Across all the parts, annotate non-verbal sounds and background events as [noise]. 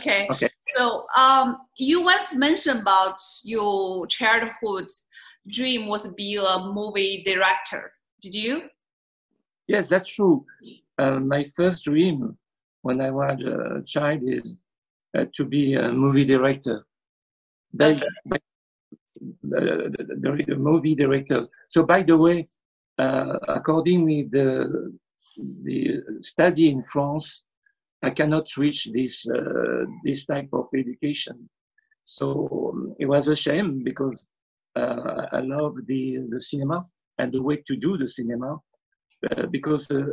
okay. Okay. So um, you once mentioned about your childhood dream was to be a movie director. Did you? Yes, that's true. Uh, my first dream when I was a child is uh, to be a movie director. By, Okay. by, the, the, the movie director. So, by the way, uh, according with the the study in France, I cannot reach this uh, this type of education. So um, it was a shame because uh, I love the the cinema and the way to do the cinema uh, because uh,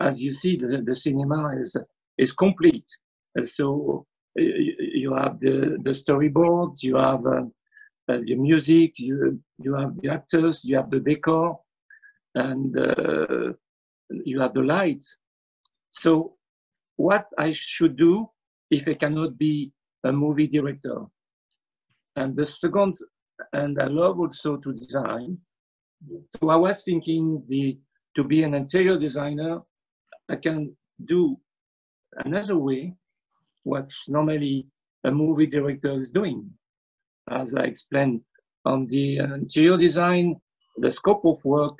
as you see the, the cinema is is complete. Uh, so you have the the storyboards, you have uh, the music, you you have the actors, you have the decor, and you have the lights. So what I should do if I cannot be a movie director? And the second, and I love also to design. So I was thinking the to be an interior designer, I can do another way what normally a movie director is doing. As I explained on the interior design, the scope of work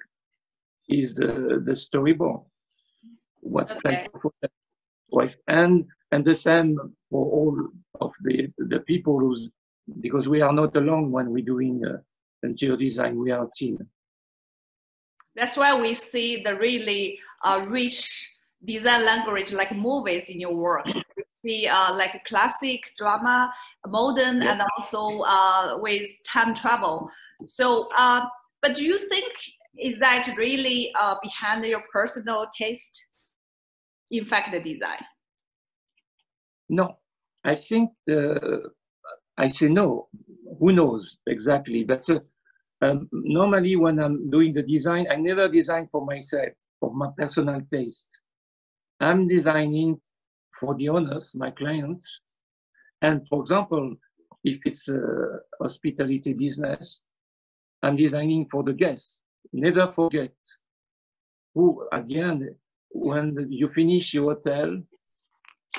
is the, the storyboard. What Okay. type of right? And and the same for all of the the people who's because we are not alone when we're doing uh, interior design. We are a team. That's why we see the really uh, rich design language like movies in your work. [clears throat] We see uh, like classic drama, modern, Yeah. and also uh, with time travel. So, uh, but do you think is that really uh, behind your personal taste? In fact, the design. No, I think uh, I say no. Who knows exactly? But uh, um, normally, when I'm doing the design, I never design for myself, for my personal taste. I'm designing for the owners, my clients. And for example, if it's a hospitality business, I'm designing for the guests. Never forget who, at the end, when you finish your hotel,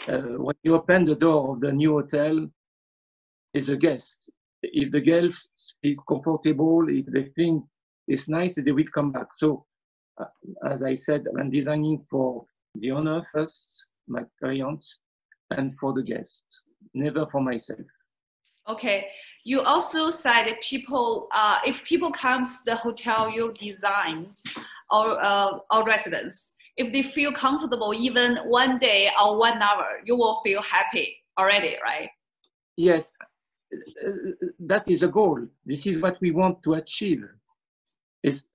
uh, when you open the door of the new hotel, is a guest. If the guest is comfortable, if they think it's nice, they will come back. So, uh, as I said, I'm designing for the owner first, my clients, and for the guest, never for myself. Okay. You also said that people, uh, if people comes to the hotel you designed or uh, or residents, if they feel comfortable even one day or one hour, you will feel happy already, right? Yes, that is a goal. This is what we want to achieve. Is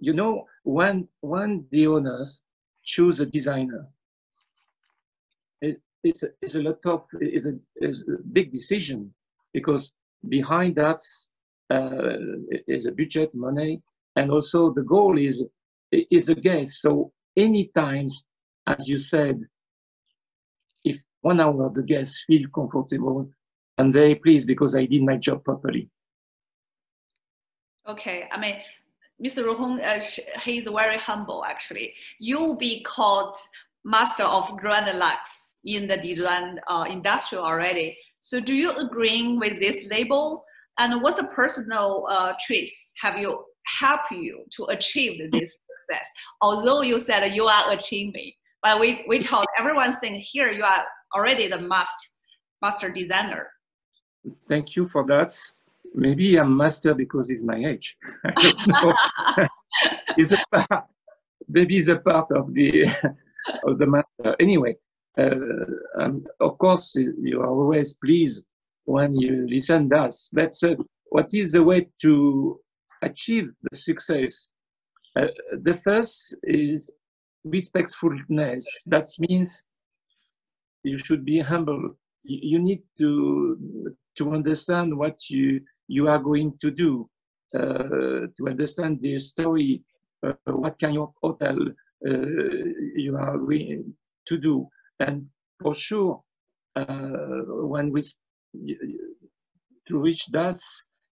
you know when when the owners choose a designer, it, it's a, it's a lot of it's a, it's a big decision because behind that uh, is a budget, money, and also the goal is is a guest. So any times, as you said, if one hour the guests feel comfortable, I'm very pleased because I did my job properly. Okay. I mean, Mr. Rochon, uh, he is very humble actually. You will be called master of grand lux in the design uh, industry already. So do you agree with this label? And what's the personal uh, traits have you helped you to achieve this success? Although you said you are achieving, but we, we told [laughs] everyone think here you are already the master, master designer. Thank you for that. Maybe I'm master because it's my age. [laughs] I don't know. [laughs] it's a part, maybe it's a part of the of the master. Anyway, uh, um, of course you are always pleased when you listen to us. But uh, what is the way to achieve the success? Uh, the first is respectfulness. That means you should be humble. You, need to to understand what you you are going to do, uh, to understand the story, uh, what kind of hotel uh, you are going to do, and for sure, uh, when we to reach that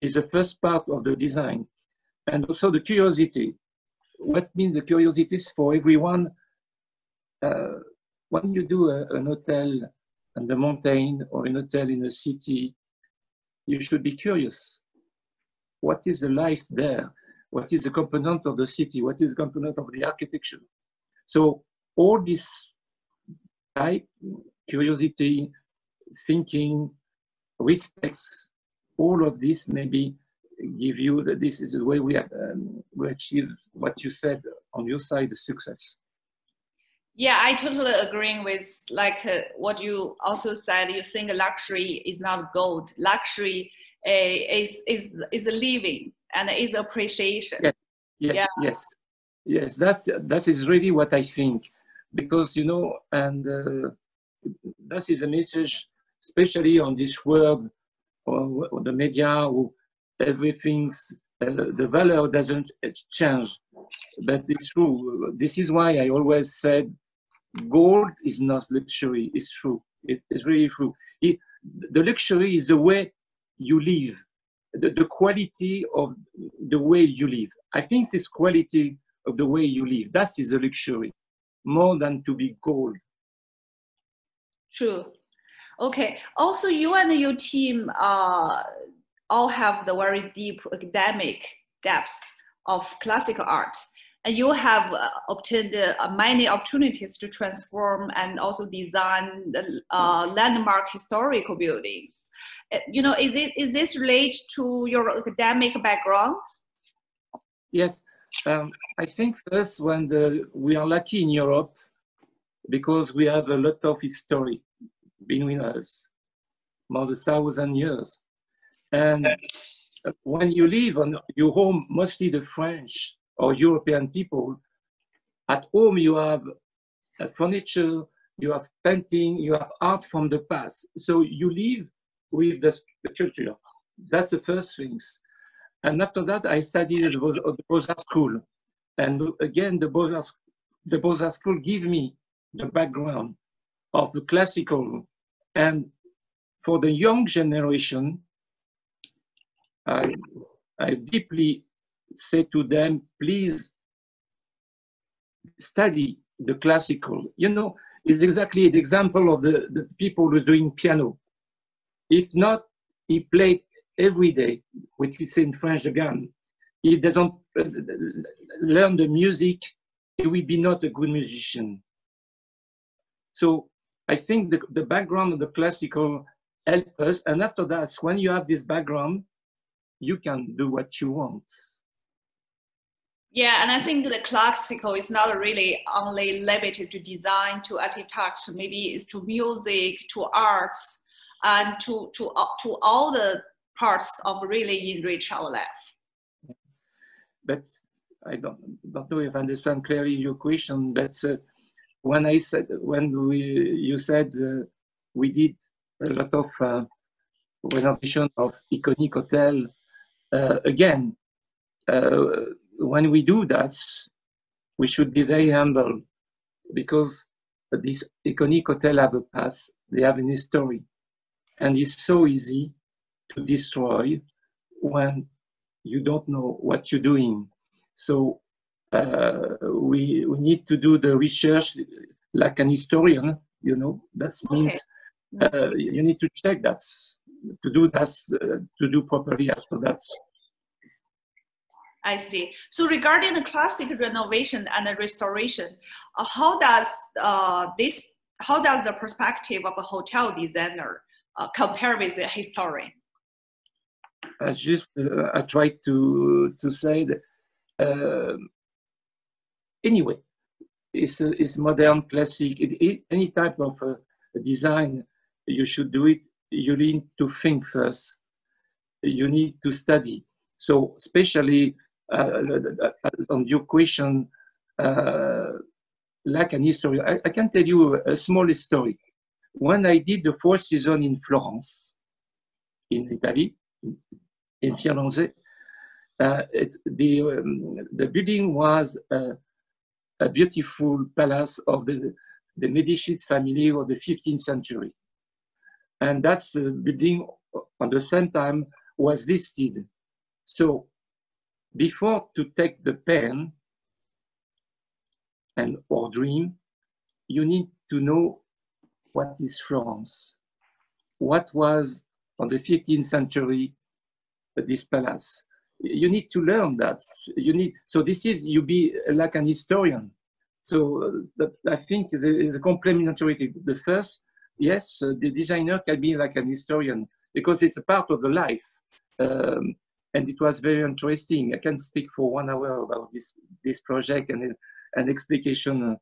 is the first part of the design, and also the curiosity. What means the curiosity is for everyone? Uh, when you do a, an hotel on the mountain or an hotel in a city, you should be curious. What is the life there? What is the component of the city? What is the component of the architecture? So all this type, curiosity, thinking, respects, all of this maybe give you that this is the way we, um, we achieve what you said on your side, the success. Yeah, I totally agreeing with like uh, what you also said. You think luxury is not gold. Luxury uh, is is is a living and is appreciation. Yes, yes, yeah. yes, yes. That's that is really what I think, because you know, and uh, that is a message, especially on this world, or, or the media, who everything's uh, the value doesn't change. But it's true. This is why I always said gold is not luxury. It's true. It's, it's really true. It, the luxury is the way you live, the, the quality of the way you live. I think this quality of the way you live, that is a luxury, more than to be gold. True. Okay. Also, you and your team uh, all have the very deep academic depths of classical art and you have uh, obtained uh, many opportunities to transform and also design the uh, landmark historical buildings. Uh, you know, is it is this related to your academic background? Yes, um, I think first when the, we are lucky in Europe because we have a lot of history between us more than thousand years, and when you live on your home, mostly the French or European people, at home you have furniture, you have painting, you have art from the past. So you live with the, the culture. That's the first things. And after that, I studied at the Beaux-Arts School. And again, the Beaux-Arts, the Beaux-Arts School gave me the background of the classical. And for the young generation, I, I deeply say to them, please study the classical. You know, it's exactly the example of the, the people who's doing piano. If not, he played every day, which is in French again. He they don't uh, learn the music, he will be not a good musician. So I think the, the background of the classical help us. And after that, when you have this background, you can do what you want. Yeah, and I think the classical is not really only limited to design, to architecture. Maybe it's to music, to arts, and to to uh, to all the parts of really enrich our life. But I don't don't know if I understand clearly your question. But uh, when I said when we you said uh, we did a lot of uh, renovation of iconic hotel again uh, when we do that, we should be very humble because this iconic hotel have a past, they have an history. And it's so easy to destroy when you don't know what you're doing. So uh, we, we need to do the research like an historian, you know, that means uh, you need to check that, to do that, uh, to do properly after that. I see. So regarding the classic renovation and the restoration, uh, how does uh, this, how does the perspective of a hotel designer uh, compare with the historian? I just uh, I tried to to say that um, anyway, it's it's modern, classic. It, it, any type of uh, design, you should do it. You need to think first. You need to study. So especially uh, on your question, uh, like an history, I, I, can tell you a small story. When I did the Four Season in Florence, in Italy, in Firenze, uh, it, the, um, the building was a beautiful palace of the, the Medici family of the 15th century. And that's the building at the same time was listed. So before to take the pen and or dream, you need to know what is Florence, what was on the 15th century this palace. You need to learn that. You need so this is you be like an historian. So uh, I think there is a complementarity. The first, yes, uh, the designer can be like an historian because it's a part of the life. Um, and it was very interesting. I can speak for one hour about this this project and an explication uh,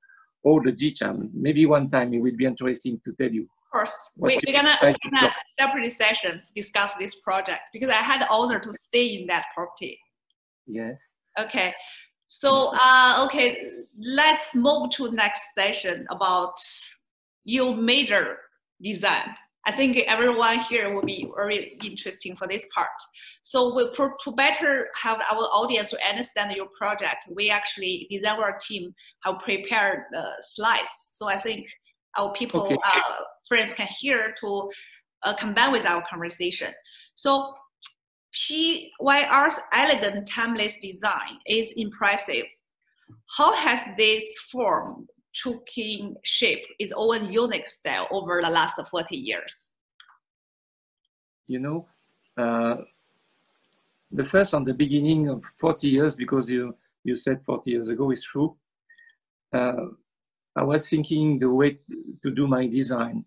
all the details. Maybe one time it will be interesting to tell you. Of course, we, we're gonna, we're gonna separate sessions discuss this project because I had the honor to stay in that property. Yes. Okay. So uh, okay, let's move to next session about your major design. I think everyone here will be very interesting for this part. So we, to better have our audience to understand your project, we actually, design our team have prepared the slides. So I think our people, okay. uh, friends can hear to uh, combine with our conversation. So PYR's elegant timeless design is impressive. How has this form taking shape its own unique style over the last 40 years? You know, uh, the first on the beginning of 40 years, because you, you said 40 years ago is true, uh, I was thinking the way to do my design.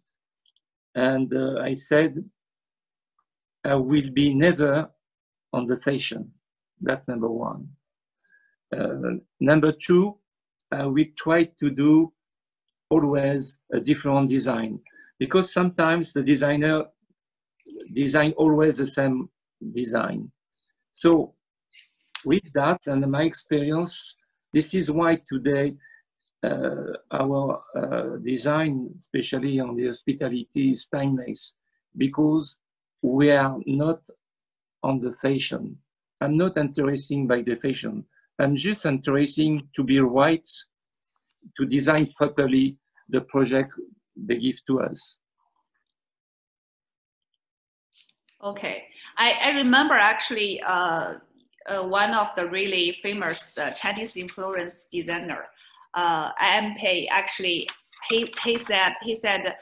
And uh, I said, I will be never on the fashion. That's number one. Uh, number two, uh, we try to do always a different design because sometimes the designer design always the same design. So with that and my experience, this is why today uh, our uh, design, especially on the hospitality, is timeless because we are not on the fashion. I'm not interested by the fashion. I'm just interested to be right, to design properly the project they give to us. Okay, I, I remember actually uh, uh, one of the really famous uh, Chinese influence designer, uh, Pei. Actually, he, he said he said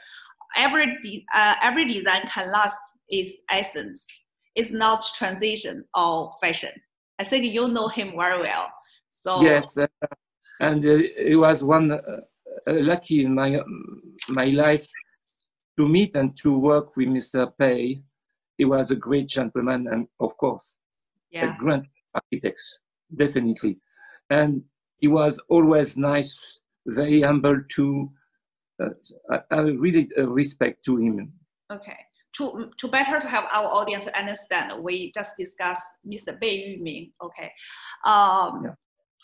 every de- uh, every design can last its essence. It's not transition or fashion. I think you know him very well. So yes, uh, and uh, it was one uh, uh, lucky in my my life to meet and to work with Mr. Pei. He was a great gentleman, and of course, yeah. a great architect, definitely. And he was always nice, very humble too. Uh, I, I, really uh, respect to him. Okay. To, to better to have our audience understand, we just discussed Mr. Bei Yuming. Okay. Um, yeah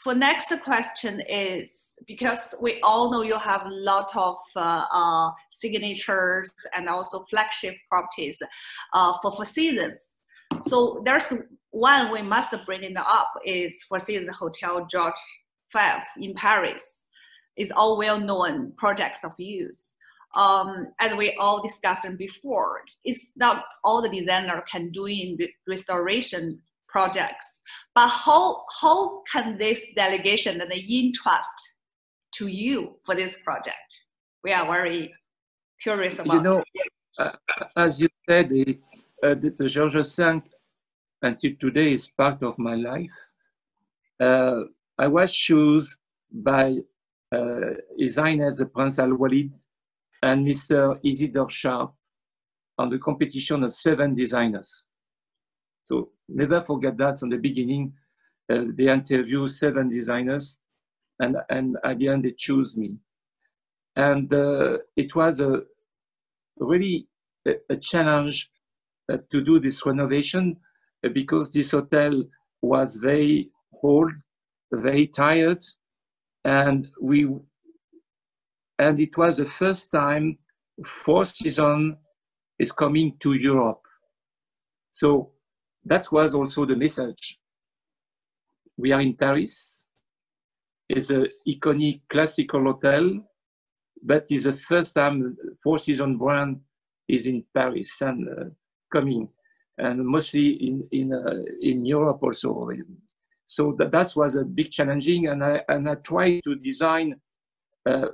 for next question is because we all know you have a lot of uh, uh, signatures and also flagship properties uh, for Four Seasons. So there's one we must bring it up is Four Seasons Hotel George V in Paris. It's all well-known projects of use. Um, as we all discussed before, it's not all the designer can do in restoration projects. But how, how can this delegation and the entrust to you for this project? We are very curious about. You know, uh, as you said, the, uh, the, the Georges V until today is part of my life. Uh, I was chosen by uh, His Highness the Prince Al Walid and Mr. Isadore Sharp on the competition of seven designers. So never forget that from the beginning. Uh, they interview seven designers, and, and at the end they choose me. And uh, it was a really a, a challenge uh, to do this renovation uh, because this hotel was very old, very tired, and we and it was the first time Four Seasons is coming to Europe. So that was also the message. We are in Paris. It's an iconic classical hotel, but it's the first time Four Seasons brand is in Paris and uh, coming, and mostly in in uh, in Europe also. So that, that was a big challenging, and I and I tried to design, uh,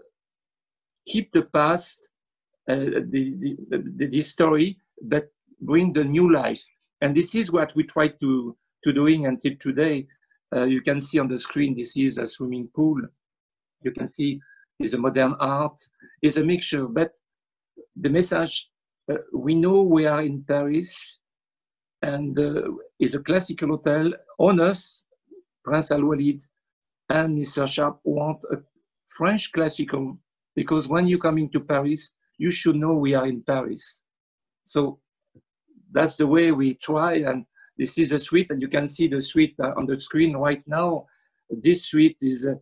keep the past, uh, the, the, the, story, but bring the new life. And this is what we try to, to doing until today. Uh, you can see on the screen, this is a swimming pool. You can see is a modern art, is a mixture, but the message, uh, we know we are in Paris and uh, is a classical hotel. Owners, Prince Al-Walid and Mr. Sharp want a French classical because when you come into Paris, you should know we are in Paris. So that's the way we try. And this is a suite, and you can see the suite uh, on the screen right now. This suite is a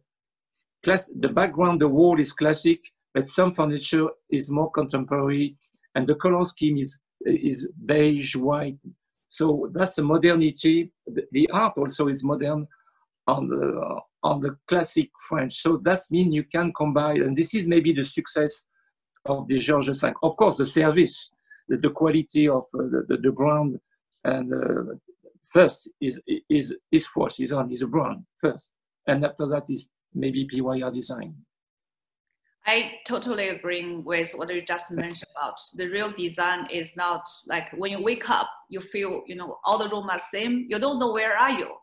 class. The background, the wall is classic, but some furniture is more contemporary, and the color scheme is is beige, white. So that's the modernity. The art also is modern on the on the classic French. So that means you can combine, and this is maybe the success of the Georges V. Of course, the service, the, the quality of uh, the, the, the, brand, and uh, first is is is Four Seasons is a brand first, and after that is maybe PYR design. I totally agree with what you just mentioned about the real design is not like when you wake up, you feel, you know, all the room are same. You don't know where are you.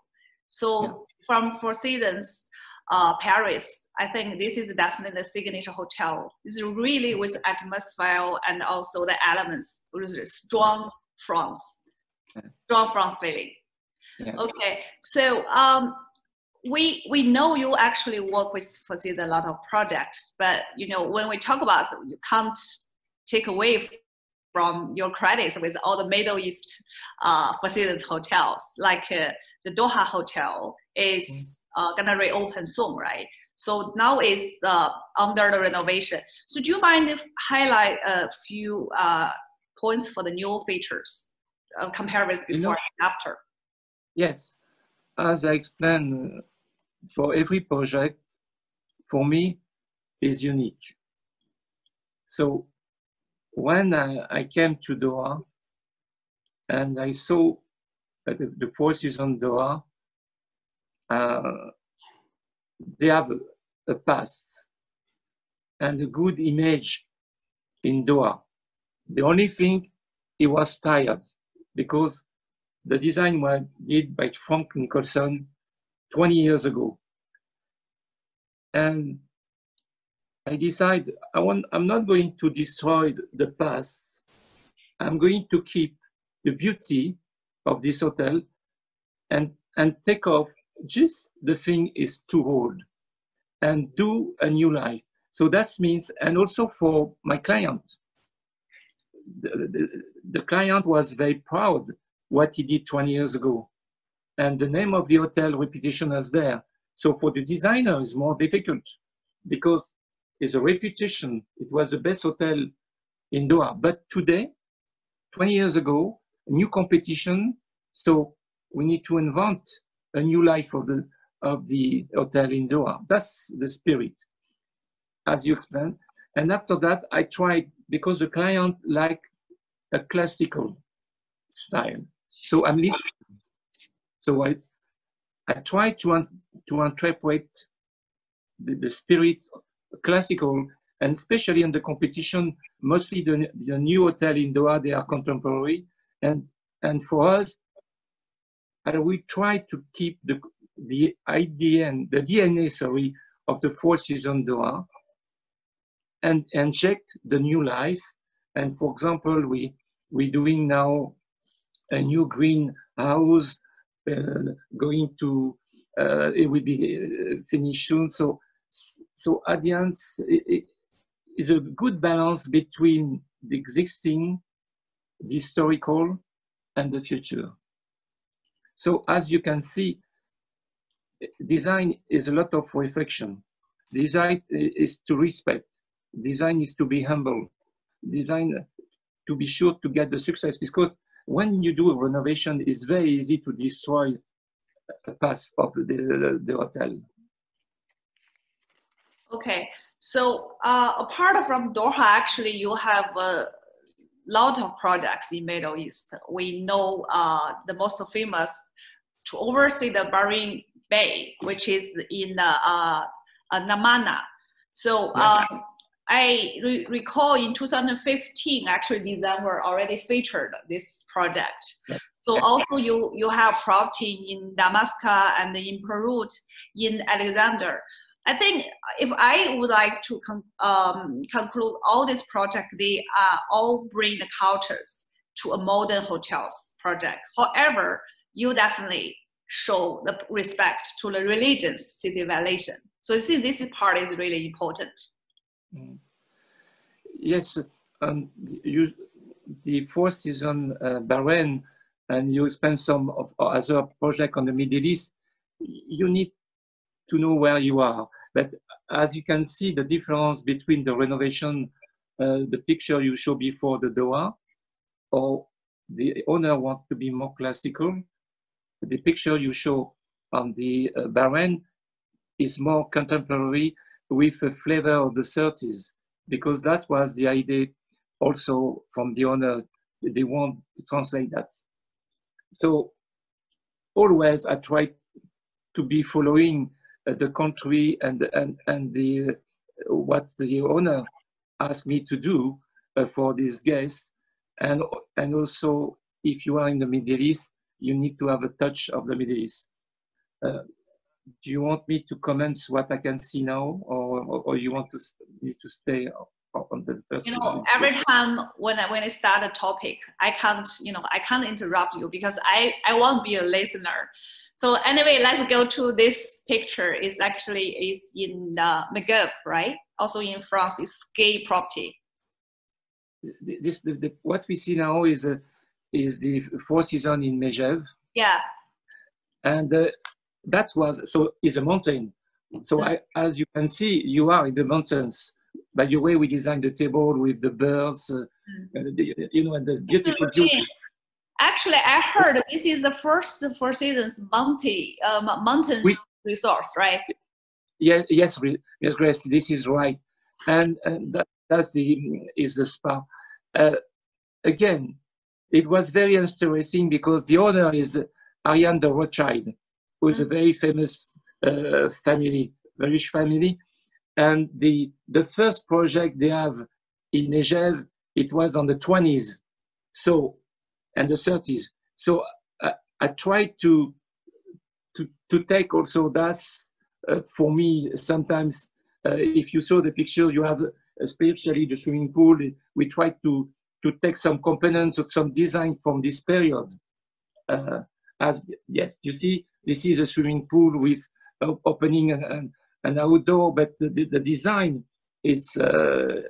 So yeah. from Four Seasons, uh, Paris, I think this is definitely the signature hotel. This is really with atmosphere and also the elements, with strong France, strong France feeling. Yes. Okay, so um, we we know you actually work with Four a lot of projects, but you know when we talk about it, you can't take away from your credits with all the Middle East uh, facilities hotels, like uh, the Doha Hotel is mm. uh, gonna reopen soon, right? So now it's uh, under the renovation. So do you mind if highlight a few uh, points for the new features uh, compared with before you know, and after? Yes, as I explained, for every project, for me, is unique. So when I, I came to Doha and I saw the, the Four Seasons Doha, uh, they have a past and a good image in Doha. The only thing, he was tired because the design was did by Frank Nicholson 20 years ago. And I decide I want, I'm not going to destroy the past. I'm going to keep the beauty of this hotel and, and take off just the thing is too old and do a new life. So that means, and also for my client, the, the, the client was very proud what he did 20 years ago. And the name of the hotel reputation is there. So for the designer, it's more difficult because it's a reputation. It was the best hotel in Doha. But today, 20 years ago, new competition. So we need to invent a new life of the of the hotel in Doha. That's the spirit, as you explained. And after that, I tried because the client like a classical style. So I'm listening. So I I try to to interpret the, the spirit classical and especially in the competition, mostly the, the new hotel in Doha, they are contemporary. And, and for us, we try to keep the, the IDN, the DNA, sorry, of the Four Seasons Doha and inject the new life. And for example, we, we're doing now a new greenhouse uh, going to, uh, it will be uh, finished soon. So, so it is a good balance between the existing, the historical, and the future. So as you can see, design is a lot of reflection. Design is to respect. Design is to be humble. Design to be sure to get the success because when you do a renovation, it's very easy to destroy a part of the, the hotel. Okay, so uh, apart from Doha, actually you have a lot of projects in Middle East. We know uh, the most famous to oversee the Bahrain Bay, which is in uh, uh, Manama. So um, I re- recall in 2015, actually, December already featured this project. So also you you have property in Damascus and in Peru, in Alexandria. I think if I would like to con- um, conclude all these projects, they are all bring the cultures to a modern hotels project. However, you definitely show the respect to the religious civilization. So I think this part is really important. Mm. Yes, um, you, the fourth season, uh, Bahrain, and you spend some of other project on the Middle East, you need to know where you are. But as you can see, the difference between the renovation, uh, the picture you show before the Doha, or the owner want to be more classical, the picture you show on the uh, Bahrain is more contemporary with a flavor of the 30s, because that was the idea also from the owner. They want to translate that. So always I try to be following the country and and and the uh, what the owner asked me to do uh, for these guests, and and also if you are in the Middle East, you need to have a touch of the Middle East. Uh, do you want me to comment what I can see now, or, or, or you want to need to stay on the first? You know, every time when I when I start a topic, I can't you know I can't interrupt you because I I want to be a listener. So anyway, let's go to this picture. It's actually is in uh, Megève, right? Also in France, it's gay property. This the, the, what we see now is a, is the four season in Megève. Yeah. And uh, that was so is a mountain. So. I, as you can see, you are in the mountains. By the way, we designed the table with the birds, uh, mm. the, you know, and the beautiful view. Actually, I heard this is the first Four Seasons mountain uh, mountain we, resource, right? Yes, yes, yes, Grace. This is right, and, and that, that's the is the spa. Uh, again, it was very interesting because the owner is Ariane de Rothschild, who is mm-hmm. a mm. very famous uh, family, very rich family, and the the first project they have in Megève, it was on the 20s. So and the 30s. So I, I tried to, to, to take also that uh, for me, sometimes uh, if you saw the picture, you have especially the swimming pool, we try to, to take some components of some design from this period. Uh, as yes, you see, this is a swimming pool with opening and, an outdoor, but the, the, design is uh,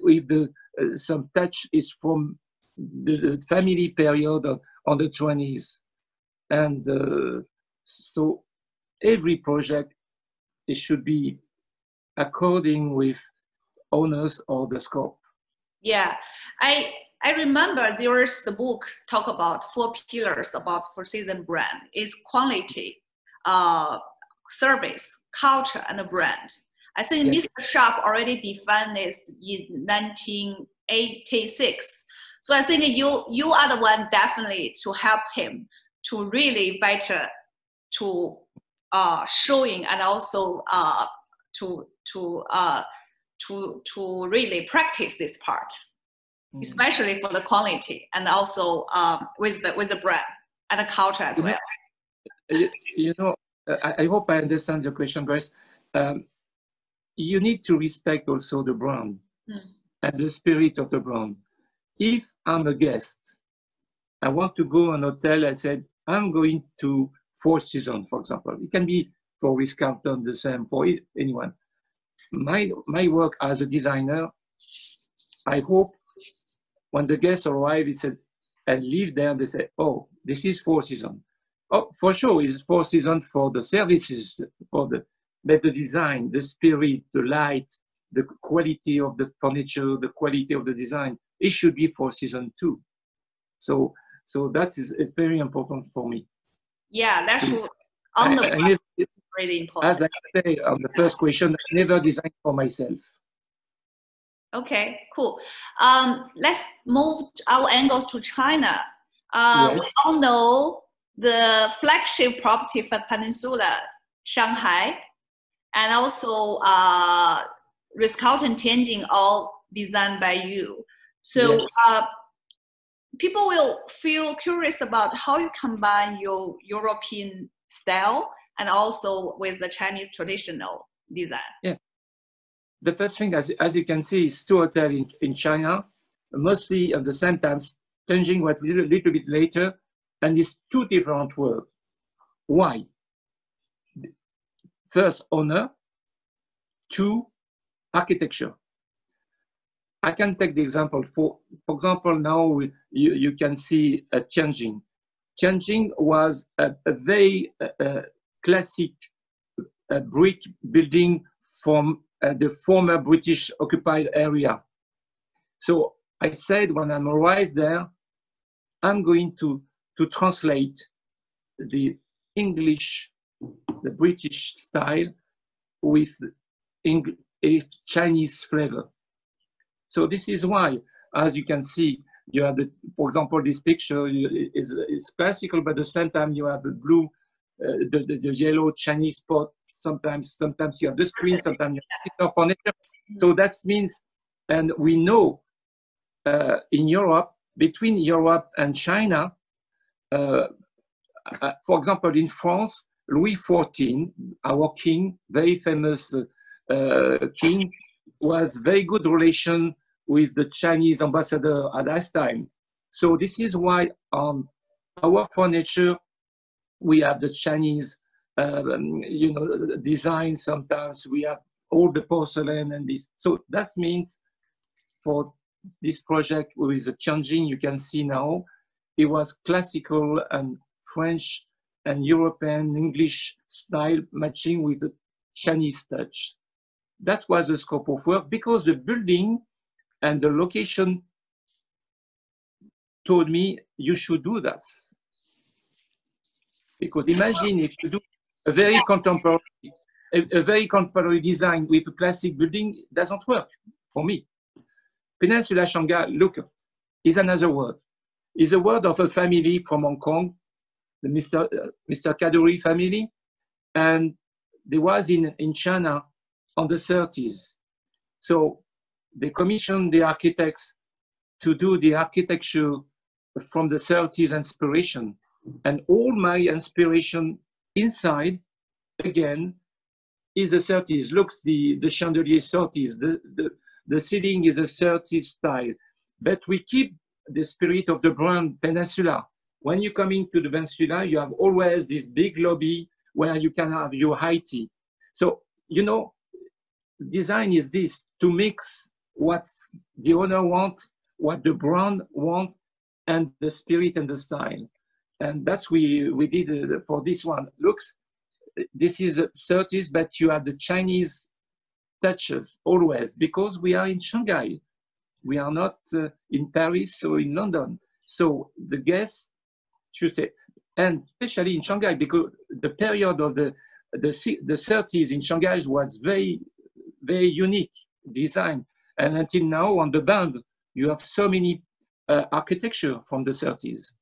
with the uh, some touch is from the family period on the 20s. And uh, so every project it should be according with owners or the scope. Yeah, I I remember there is the book talk about four pillars about Four Season brand is quality, uh, service, culture, and the brand. I think yes. Mr. Sharp already defined this in 1986 so I think you you are the one definitely to help him to really better to uh, showing and also uh, to to uh, to to really practice this part, mm. especially for the quality and also um, with the with the brand and the culture as well. You, you know, I, I, hope I understand your question, Grace. Um, you need to respect also the brand mm. and the spirit of the brand if I'm a guest, I want to go an hotel, I said, I'm going to Four Seasons, for example. It can be for Ritz-Carlton, the same for anyone. My, my work as a designer, I hope when the guests arrive, it said, and live there, they say, oh, this is Four Seasons. Oh, for sure, it's Four Seasons for the services, for the, but the design, the spirit, the light, the quality of the furniture, the quality of the design, it should be for season two. So, so that is very important for me. Yeah, that's on the I, I never, it's really important. As I say on the first question, I never designed for myself. Okay, cool. Um, let's move our angles to China. Uh, yes. We all know the flagship property for Peninsula, Shanghai, and also uh, Ritz-Carlton Tianjin all designed by you. So Yes. uh, people will feel curious about how you combine your European style and also with the Chinese traditional design. Yeah. The first thing, as, as you can see, is two hotels in, in China, mostly at the same time, Tianjin what little, little bit later, and it's two different words. Why? First, owner. Two, architecture. I can take the example. For, for example, now you, you can see uh, Tianjin. Tianjin was a, a very uh, uh, classic uh, brick building from uh, the former British occupied area. So I said when I'm arrived there, I'm going to, to translate the English, the British style with Eng- a Chinese flavor. So this is why, as you can see, you have the, for example, this picture is, is classical, but at the same time you have the blue, uh, the, the, the yellow Chinese spot. Sometimes, sometimes you have the screen, sometimes you have the furniture. So that means, and we know uh, in Europe, between Europe and China, uh, uh, for example, in France, Louis XIV, our king, very famous uh, uh, king, was very good relation with the Chinese ambassador at that time. So this is why on our furniture we have the Chinese, um, you know, design. Sometimes we have all the porcelain and this. So that means for this project with the Tianjin, you can see now, it was classical and French and European English style matching with the Chinese touch. That was the scope of work because the building and the location told me you should do that. Because imagine if you do a very contemporary, a, a very contemporary design with a classic building, doesn't work for me. Peninsula Shanghai, look, is another word. Is a word of a family from Hong Kong, the Mr. Uh, Mr. Kadoorie family, and they was in, in China on the 30s. So they commissioned the architects to do the architecture from the 30s inspiration. And all my inspiration inside, again, is the 30s. Looks the, the chandelier 30s, the, the, the ceiling is a 30s style. But we keep the spirit of the brand Peninsula. When you come into the Peninsula, you have always this big lobby where you can have your high tea. So, you know, design is this to mix what the owner wants, what the brand want, and the spirit and the style. And that's we we did uh, for this one. Looks, this is 30s, but you have the Chinese touches always because we are in Shanghai. We are not uh, in Paris or in London. So the guests should say, and especially in Shanghai, because the period of the the, the 30s in Shanghai was very, very unique design. And until now, on the Bund, you have so many uh, architecture from the 30s.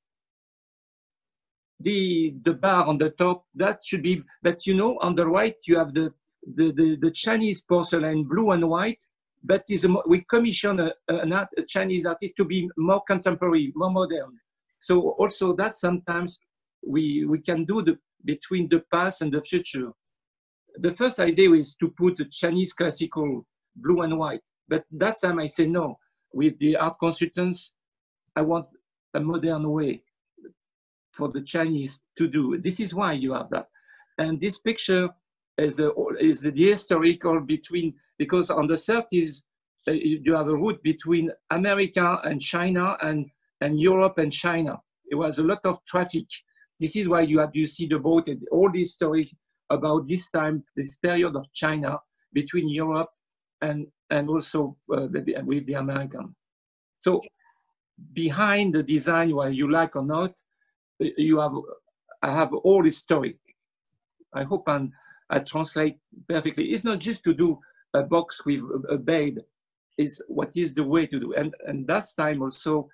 The, the bar on the top, that should be, but you know, on the right, you have the, the, the, the Chinese porcelain, blue and white, but is a, mo- we commission a, art, a Chinese artist to be more contemporary, more modern. So also that sometimes we, we can do the, between the past and the future. The first idea is to put the Chinese classical blue and white, but that time I say no. With the art consultants, I want a modern way for the Chinese to do. This is why you have that. And this picture is, a, is the historical between, because on the 30s, uh, you have a route between America and China and, and Europe and China. It was a lot of traffic. This is why you have, you see the boat and all this story about this time, this period of China between Europe and, and also uh, with, the, with the American. So behind the design, whether you like or not, you have, I have all this story. I hope I'm, I translate perfectly. It's not just to do a box with a, bed. It's what is the way to do. And, and that time also,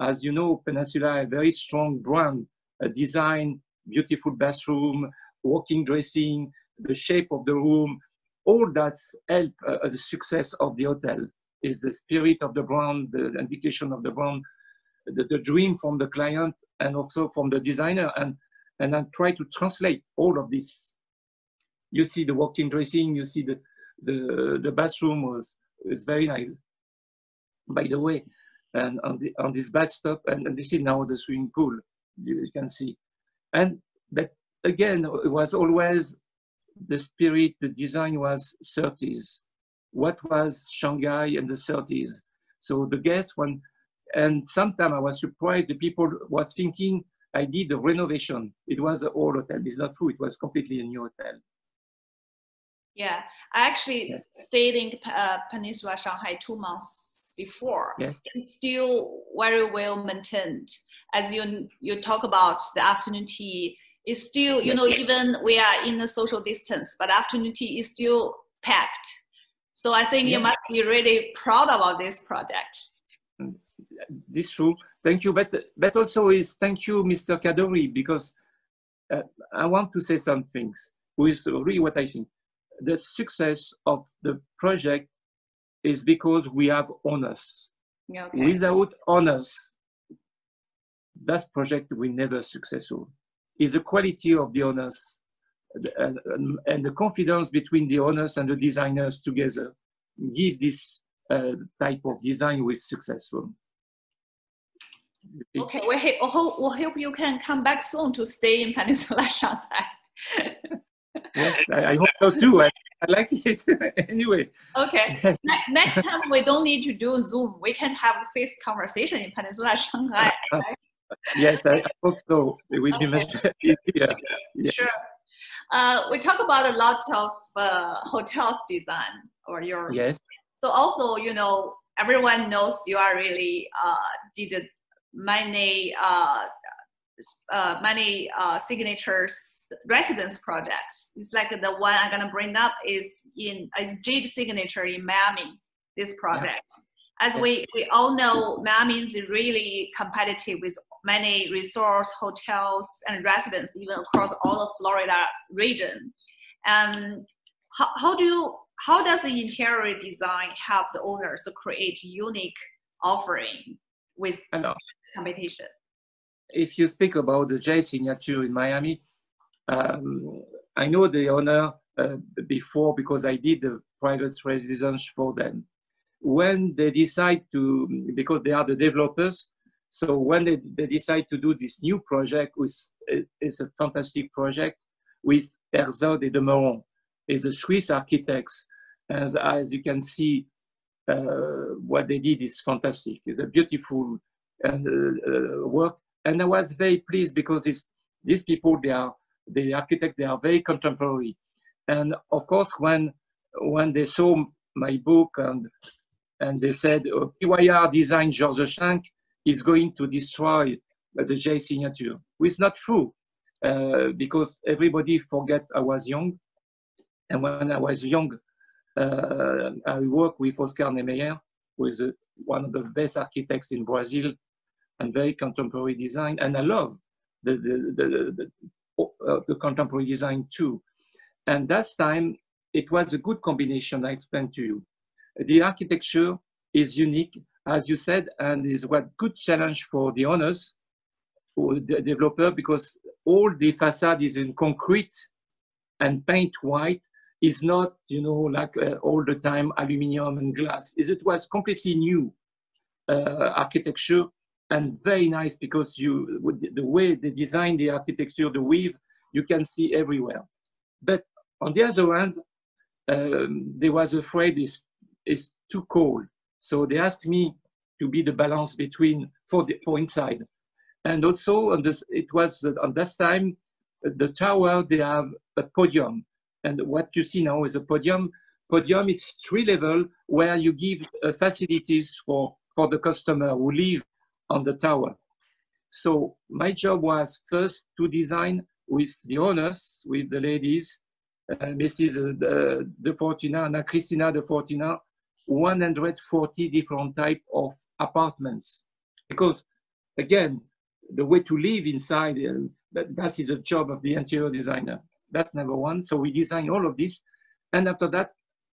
as you know, Peninsula, a very strong brand, a design, beautiful bathroom, walking dressing, the shape of the room, all that's help uh, the success of the hotel is the spirit of the brand, the indication of the brand, the, the dream from the client and also from the designer and and I try to translate all of this. You see the walk-in dressing, you see the the, the bathroom was is very nice. By the way, and on the on this bathtub, and, and this is now the swimming pool, you can see. And that again it was always the spirit, the design was 30s. What was Shanghai in the 30s? So the guests when and sometimes I was surprised the people was thinking I did a renovation. It was an old hotel. It's not true. It was completely a new hotel. Yeah, I actually yes. stayed in uh, Peninsula Shanghai two months before. Yes, it's still very well maintained. As you you talk about the afternoon tea, it's still you know even we are in the social distance, but afternoon tea is still packed. So I think you must be really proud about this project. This true. Thank you, but but also is thank you, Mr. Kadoorie, because uh, I want to say some things. With really what I think, the success of the project is because we have owners. Okay. Without owners, that project will never successful. Is the quality of the owners and, and, and, the confidence between the owners and the designers together give this uh, type of design with successful. Okay, we hope, we hope you can come back soon to stay in Peninsula [laughs] Shanghai. yes, I, I, hope so too. I, I like it [laughs] anyway. Okay. [laughs] Yes. Ne next time we don't need to do Zoom. We can have a face conversation in Peninsula Shanghai. Uh, Yes, I, I, hope so. It will be much easier. Yeah. Sure. Uh, we talk about a lot of uh, hotels design or yours. Yes. So also, you know, everyone knows you are really uh, did many uh, uh, many uh, signatures residence project. It's like the one I'm gonna bring up is in is Jade signature in Miami. This project, yeah. as yes. we we all know, Miami is really competitive with many resorts, hotels, and residents even across all of Florida region. And how, how do you how does the interior design help the owners to create unique offering with competition? If you speak about the Jade signature in Miami, um, I know the owner uh, before because I did the private residence for them. When they decide to, because they are the developers, so when they, they decide to do this new project, which is a fantastic project with Herzog et de Meuron, is a Swiss architects. As, as you can see, uh, what they did is fantastic. It's a beautiful uh, uh, work. And I was very pleased because these people, they are, the architect, they are very contemporary. And of course, when, when they saw my book and, and they said, oh, PYR design Georges Cinq is going to destroy the Jade signature, which is not true. Uh, because everybody forget I was young. And when I was young, uh, I worked with Oscar Niemeyer, who is uh, one of the best architects in Brazil and very contemporary design. And I love the, the, the, the, uh, the contemporary design too. And that time, it was a good combination I explained to you. The architecture is unique, as you said, and is what good challenge for the owners, or the developer, because all the facade is in concrete and paint white is not, you know, like uh, all the time aluminum and glass. Is it was completely new uh, architecture and very nice because you the way they design the architecture, the weave, you can see everywhere. But on the other hand, um, they was afraid it's, it's too cold. So they asked me to be the balance between for the, for inside. And also on this, it was on this time, the tower, they have a podium. And what you see now is a podium. Podium, it's three level where you give uh, facilities for, for the customer who live on the tower. So my job was first to design with the owners, with the ladies, uh, Mrs. Uh, de Fortuna, Ana Cristina de Fortuna, 140 different type of apartments. Because again, the way to live inside, uh, that, that is the job of the interior designer. That's number one. So we design all of this. And after that,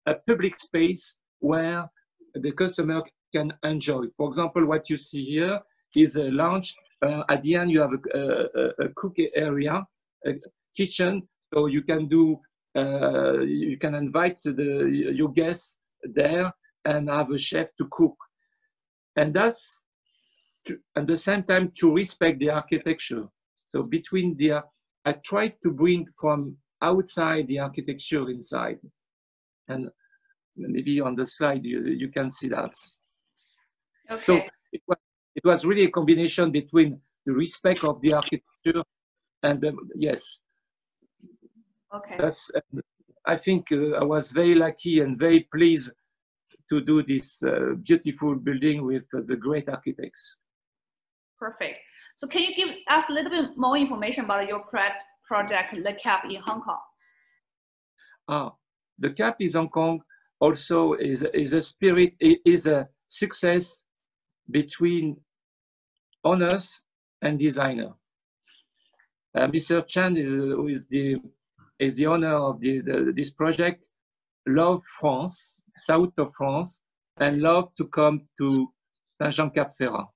a public space where the customer can enjoy. For example, what you see here is a lounge. Uh, at the end, you have a, a, a cooking area, a kitchen, so you can do, uh, you can invite the, your guests there and have a chef to cook. And that's to, at the same time to respect the architecture. So between the, I tried to bring from outside the architecture inside. And maybe on the slide you, you can see that. Okay. So it was, it was really a combination between the respect of the architecture and the, yes. Okay. That's, I think uh, I was very lucky and very pleased to do this uh, beautiful building with uh, the great architects. Perfect. So can you give us a little bit more information about your project, Le Cap in Hong Kong? Ah, the Cap in Hong Kong also is, is a spirit, is a success between owners and designer. Uh, Mr. Chan is, is, the, is the owner of the, the, this project, love France, south of France, and love to come to Saint-Jean-Cap-Ferrat.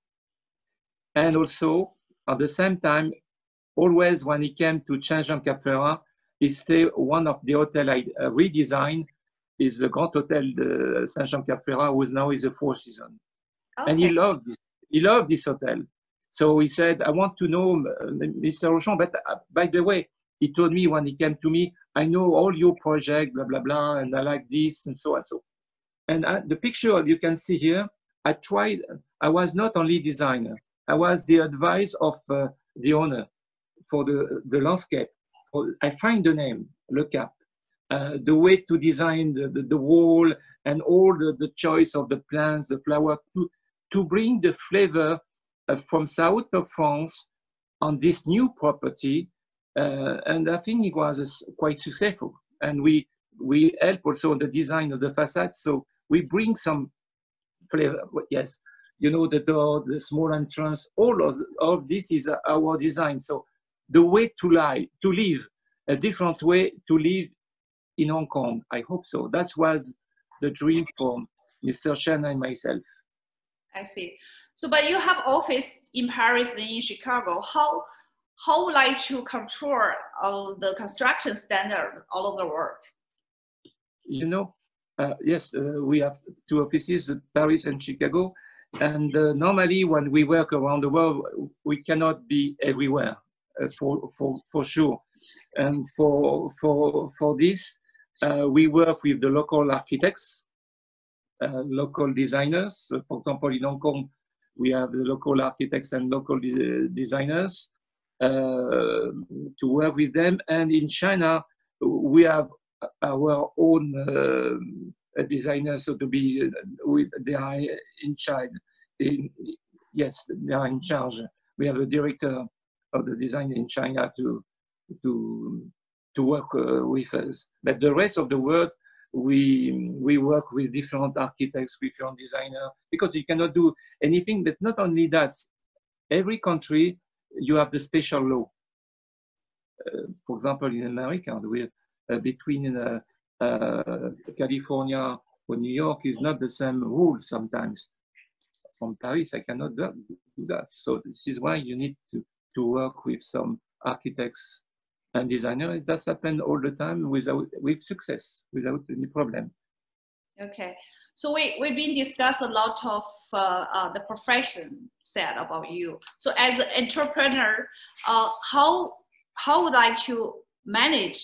And also, at the same time, always when he came to Saint-Jean-Cap-Ferrat, he stayed one of the hotel I uh, redesigned is the Grand Hotel de Saint-Jean-Cap-Ferrat, who is now is a Four Season. Okay. And he loved this. He loved this hotel. So he said, I want to know Mr. Rochon, but uh, by the way, he told me when he came to me, I know all your project, blah, blah, blah, and I like this and so and so. And the picture you can see here, I tried, I was not only designer, I was the advice of uh, the owner for the, the landscape. I find the name, Le Cap uh, the way to design the, the, the, wall and all the, the choice of the plants, the flower, to, to bring the flavor uh, from south of France on this new property. Uh, and I think it was quite successful. And we, we help also the design of the facade. So we bring some flavor, yes, you know, the door, the small entrance, all of, of this is our design. So the way to lie, to live, a different way to live in Hong Kong. I hope so. That was the dream for Mr. Chen and myself. I see. So, but you have office in Paris and in Chicago. How how would like to control uh, the construction standard all over the world? You know, uh, yes, uh, we have two offices, Paris and Chicago. And uh, normally, when we work around the world, we cannot be everywhere, uh, for for for sure. And for for for this, uh, we work with the local architects, uh, local designers. For example, in Hong Kong, we have the local architects and local de designers to work with them. And in China, we have our own uh, designers, so to be, uh, with, they are in charge. In, yes, they are in charge. We have a director of the design in China to to to work uh, with us. But the rest of the world, we, we work with different architects, with different designers, because you cannot do anything. But not only that, every country, you have the special law. Uh, for example, in America, we, uh, between uh, California or New York is not the same rule sometimes. From Paris, I cannot do that. So this is why you need to, to work with some architects and designers. It does happen all the time without with success, without any problem. Okay, so we we've been discussed a lot of uh, uh, the profession said about you. So as an entrepreneur, uh, how how would I to manage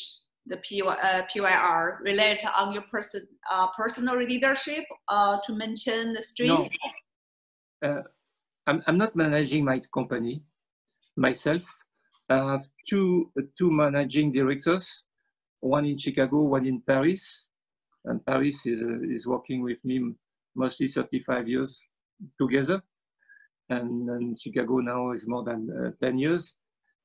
the PY, uh, PYR related on your person uh, personal leadership uh, to maintain the strength? No. I'm, I'm not managing my company myself I have two, two managing directors, one in Chicago, one in Paris. And Paris is, uh, is working with me mostly 35 years together. And, and Chicago now is more than uh, 10 years.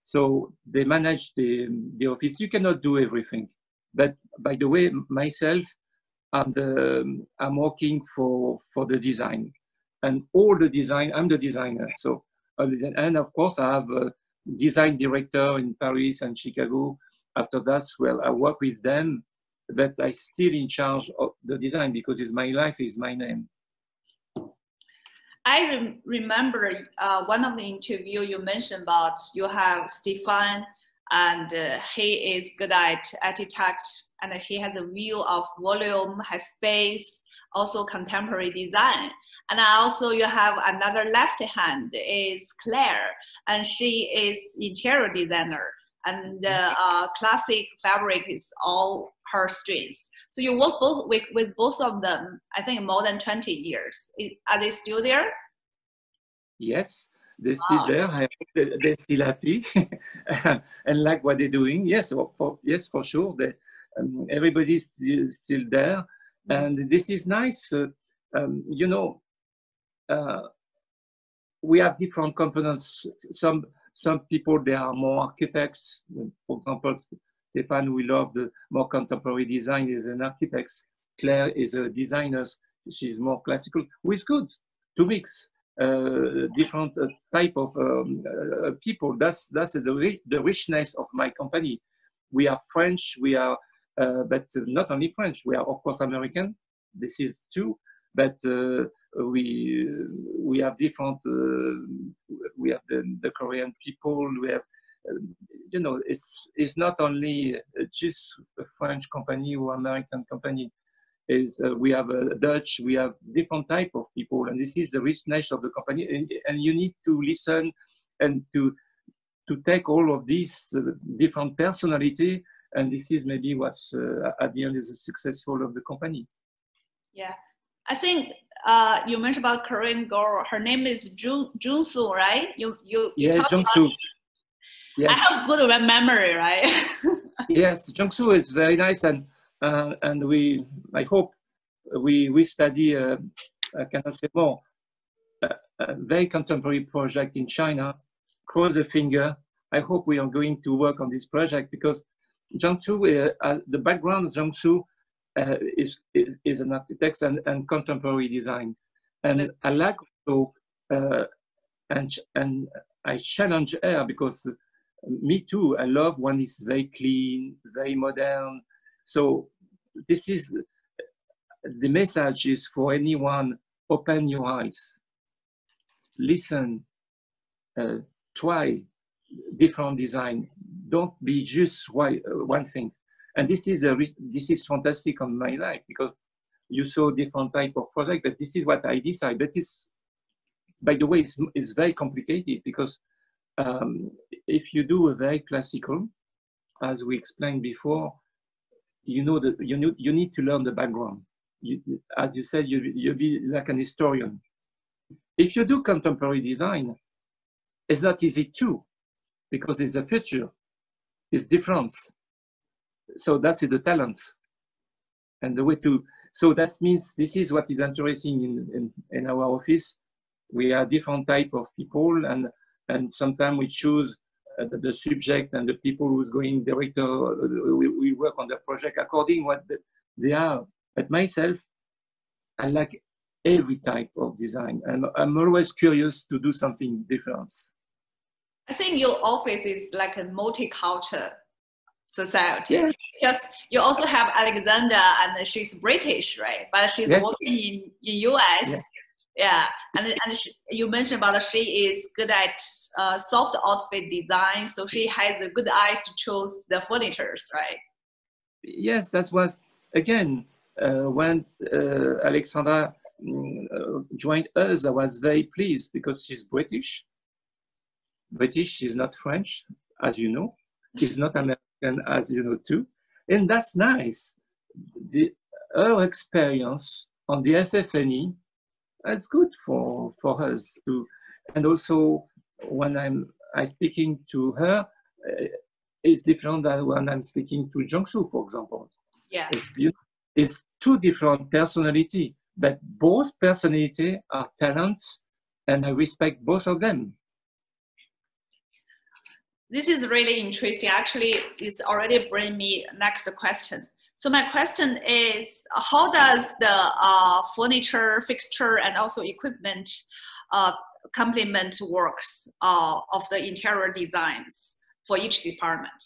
So they manage the, the office. You cannot do everything. But by the way, myself, I'm, the, I'm working for, for the design. And all the design, I'm the designer. So, and of course, I have a design director in Paris and Chicago. After that, well, I work with them, but I still in charge of the design because it's my life, is my name. I rem remember uh, one of the interview you mentioned about you have Stefan and uh, he is good at architect and he has a view of volume, has space, also contemporary design. And also you have another left hand is Claire and she is interior designer and uh, uh, classic fabric is all her strengths. So you work both with, with both of them, I think more than 20 years. Are they still there? Yes, they're still there. I they're still happy [laughs] and like what they're doing. Yes, for, yes, for sure. They, um, everybody's still, still there. Mm-hmm. And this is nice. Uh, um, you know, uh, we have different components. Some some people they are more architects. For example, Stefan, we love the more contemporary design is an architect. Claire is a designer. She's more classical. It's good to mix uh, different uh, type of um, uh, people. That's that's the the richness of my company. We are French. We are, uh, but not only French. We are of course American. This is true, but uh, we we have different. we have the, the Korean people. We have you know, it's it's not only just a French company or American company. Is uh, we have a Dutch, we have different type of people, and this is the richness of the company. And, and you need to listen and to to take all of these uh, different personality, and this is maybe what's uh, at the end is the successful of the company. Yeah, I think uh, you mentioned about Korean girl. Her name is Jun Junsu, right? You you yes, Jungsu. Yes. I have good memory, right? [laughs] yes, Jungsu is very nice, and uh, and we I hope we we study. Uh, I cannot say more. A, a very contemporary project in China. Cross the finger. I hope we are going to work on this project because Jungsu, uh, uh, the background of Jungsu uh, is, is, is an architect and, and contemporary design, and I like also uh, and and I challenge her because me too. I love when it's very clean, very modern. So this is the message is for anyone: open your eyes, listen, uh, try different design. Don't be just one, uh, one thing. And this is a this is fantastic on my life because you saw different type of project, but this is what I decide. But this, by the way, it's, it's very complicated because um, if you do a very classical, as we explained before, you know that you need, you need to learn the background. You, as you said, you, you'll be like an historian. If you do contemporary design, it's not easy too, because it's a future, it's difference. So that's the talent and the way to, so that means this is what is interesting in, in, in our office. We are different type of people and and sometimes we choose uh, the, the, subject and the people who's going director. Uh, we, we work on the project according what they are. But myself, I like every type of design, and I'm always curious to do something different. I think your office is like a multicultural society. Yeah. Because you also have Alexandra, and she's British, right? But she's yes. working in in US yeah and, and she, you mentioned about she is good at uh, soft outfit design so she has the good eyes to choose the furnitures right? Yes that was again uh, when uh, alexandra uh, joined us i was very pleased because she's british. British she's not french as you know. She's not american as you know too. And that's nice. The, her experience on the FF&E that's good for for us to and also when i'm i speaking to her uh, it's different than when i'm speaking to Jungsu, for example. Yeah. It's, it's two different personality but both personality are talents and i respect both of them. This is really interesting. Actually it's already bring me next question so my question is, how does the uh, furniture, fixture, and also equipment uh, complement works uh, of the interior designs for each department?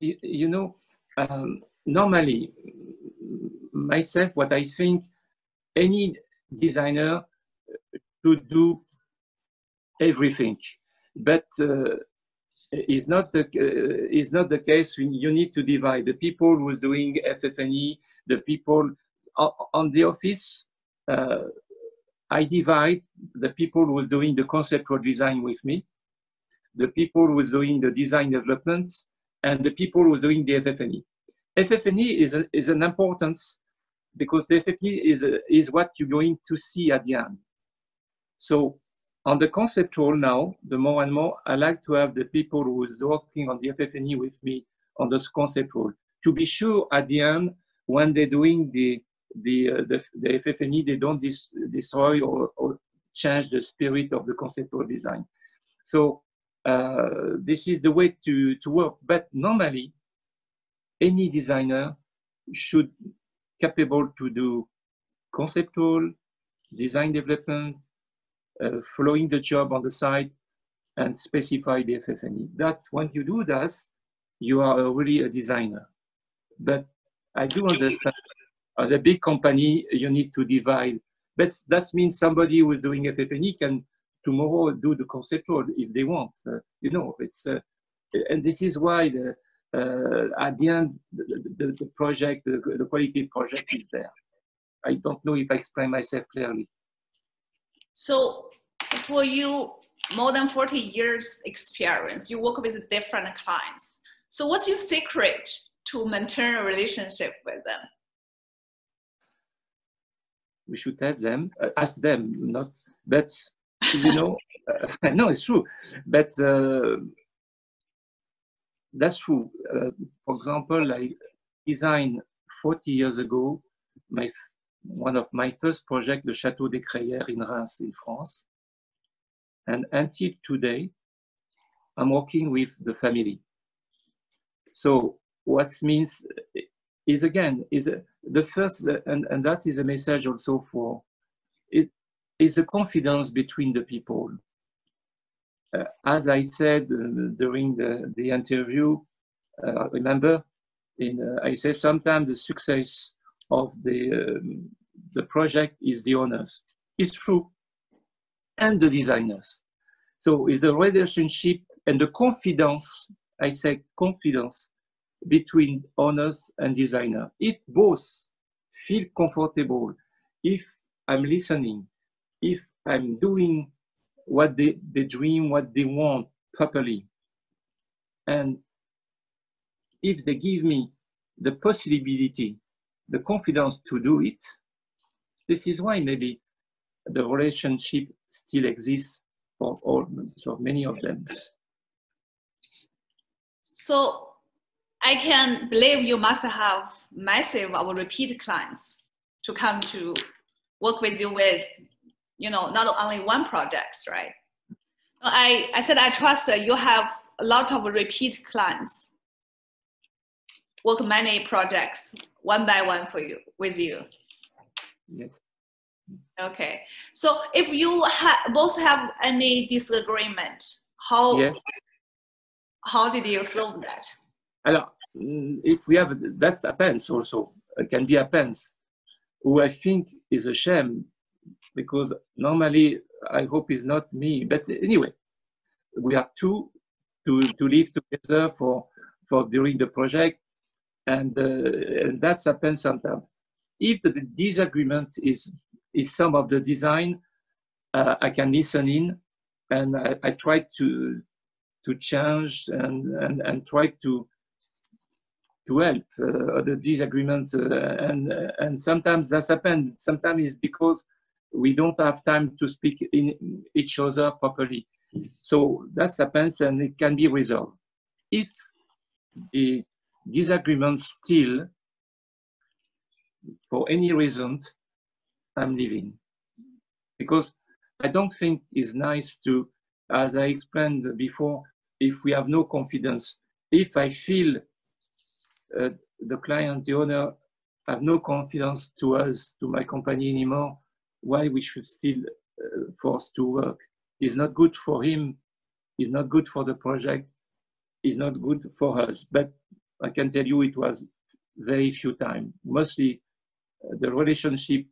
You, you know, um, normally myself, what I think any designer should do everything, but uh, is not the uh, is not the case. When you need to divide the people who are doing FF&E, the people on the office. Uh, I divide the people who are doing the conceptual design with me, the people who are doing the design developments, and the people who are doing the FF&E. FF&E is, a, is an importance because the FF&E is, a, is what you're going to see at the end. So on the conceptual now, the more and more, I like to have the people who is working on the FF&E with me on this conceptual to be sure at the end when they're doing the the uh, the, the FF&E, they don't dis destroy or, or change the spirit of the conceptual design. So uh, this is the way to, to work. But normally, any designer should capable to do conceptual, design development, following the job on the side, and specify the FF&E. That's when you do that, you are really a designer. But I do understand as a big company, you need to divide. But that means somebody who is doing FF&E can tomorrow do the conceptual if they want. Uh, you know, it's uh, and this is why the, uh, at the end the, the, the project, the, the, quality project is there. I don't know if I explain myself clearly. So, for you, more than 40 years experience, you work with different clients. So, what's your secret to maintain a relationship with them? We should have them, uh, ask them, not, but you know, [laughs] uh, no, it's true. But uh, that's true. Uh, for example, I designed 40 years ago my one of my first projects, the Château des Crayères in Reims, in France. And until today, I'm working with the family. So what means is again is the first, and, and that is a message also for it is the confidence between the people. Uh, as I said uh, during the, the interview, uh, remember, in, uh, I said sometimes the success of the, um, the project is the owners. It's true. And the designers. So it's the relationship and the confidence, I say confidence, between owners and designer. If both feel comfortable, if I'm listening, if I'm doing what they, they dream, what they want properly, and if they give me the possibility, the confidence to do it, this is why maybe the relationship still exists for all, so many of them. So I can believe you must have massive or repeat clients to come to work with you with, you know, not only one projects, right? I, I said I trust you have a lot of repeat clients work many projects one by one for you with you. Yes. Okay. So if you ha- both have any disagreement, how yes. how did you solve that? Alors, mm, if we have that happens also, it can be a happens, who I think is a shame because normally I hope is not me. But anyway, we are two to to live together for for during the project and, uh, and that's happened sometimes. If the disagreement is is some of the design, uh, I can listen in, and I, I try to to change and and, and try to to help uh, the disagreements uh, and and sometimes that's happened. Sometimes it's because we don't have time to speak in each other properly. So that happens and it can be resolved. If the disagreements still, for any reasons, I'm leaving. Because I don't think it's nice to, as I explained before, if we have no confidence, if I feel uh, the client, the owner, have no confidence to us, to my company anymore, why we should still uh, force to work. It's not good for him, it's not good for the project, it's not good for us. But I can tell you it was very few times. Mostly the relationship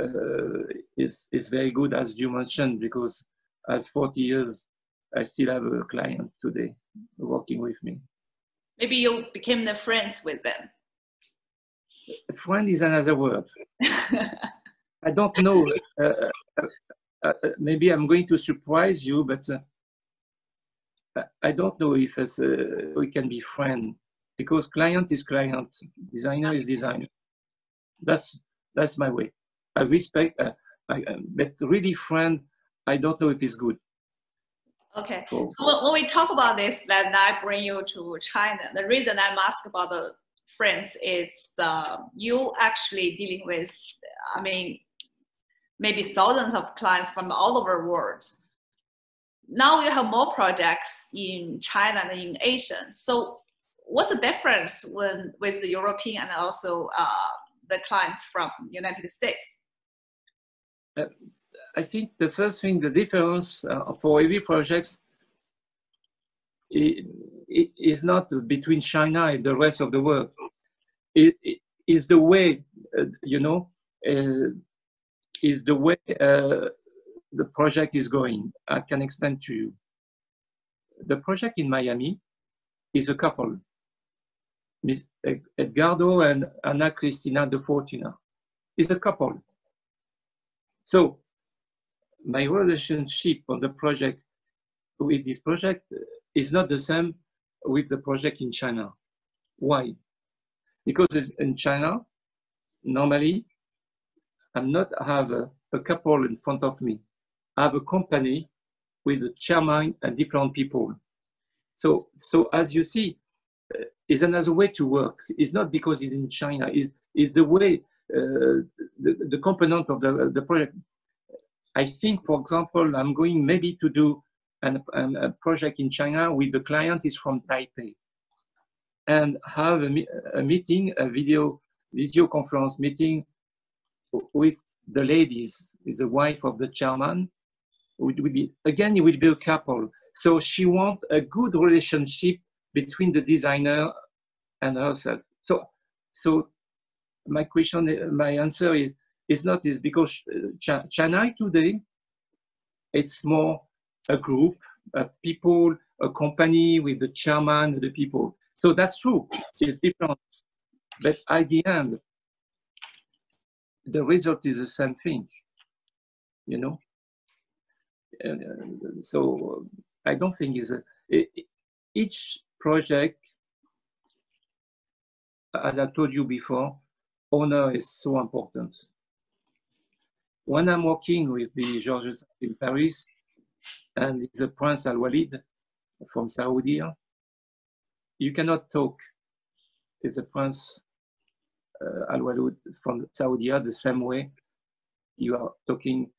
uh, is is very good, as you mentioned, because as 40 years, I still have a client today working with me. Maybe you became the friends with them. A Friend is another word. [laughs] I don't know. Uh, uh, uh, uh, maybe I'm going to surprise you, but uh, I don't know if uh, we can be friend because client is client, designer is designer. That's that's my way. I respect, I, but really friend, I don't know if it's good. Okay. So, so when we talk about this, then I bring you to China. The reason I'm asking about the friends is uh, you actually dealing with, I mean, maybe thousands of clients from all over the world. Now you have more projects in China than in Asia. So what's the difference when with the European and also uh, the clients from United States? Uh, I think the first thing, the difference uh, for every project is not between China and the rest of the world. It is the way, uh, you know, uh, is the way uh, the project is going. I can explain to you. The project in Miami is a couple, Edgardo and Ana Cristina de Fortuna. Is a couple. So my relationship on the project with this project is not the same with the project in China. Why? Because in China, normally, I'm not have a, a couple in front of me. I have a company with a chairman and different people. So, so as you see, is another way to work. It's not because it's in China. Is is the way uh, the, the component of the, the project I think, for example, I'm going maybe to do an, an, a project in China with the client is from Taipei and have a, a meeting, a video, video conference meeting with the ladies, is the wife of the chairman. Would be, again, it will be a couple. So she wants a good relationship between the designer and herself. So, so my question, my answer is, it's not is because China today, it's more a group of people, a company with the chairman, the people. So that's true. It's different. But at the end, the result is the same thing, you know? Uh, so I don't think it's a, it, each project, as I told you before, owner is so important when I'm working with the Georges in Paris and the Prince Al Walid from Saudi, you cannot talk with the Prince uh, Al Walid from Saudi the same way you are talking